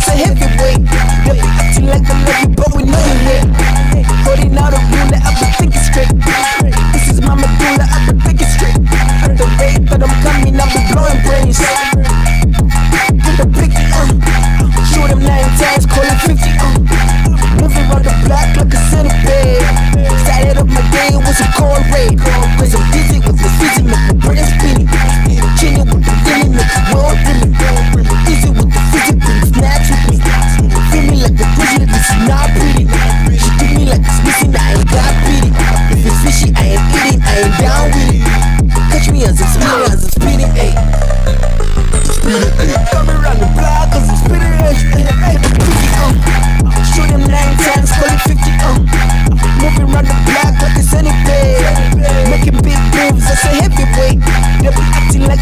such a heavyweight. Never acting like I love you, but we know you wet. Holding out a ruler, I've been thinking straight. This is my medulla, I've been thinking straight. At the rate that I'm coming, I've been blowing brains. Get the big, um, uh, shoot him nine times, call it 50, uh. Moving around the block like a centipede. Started up my day with some corn raid. Cause I'm dizzy.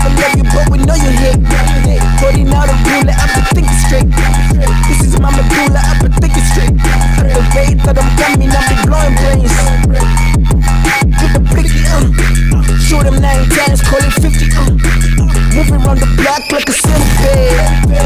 I love you, but we know you're here. Putting out a ruler, I've been it straight This is my medulla, I'm to been it straight At the rate that I'm coming, I've been blowing brains With the blicky, uh. Um, shoot him nine times, call it 50 uh. Moving around the block like a centipede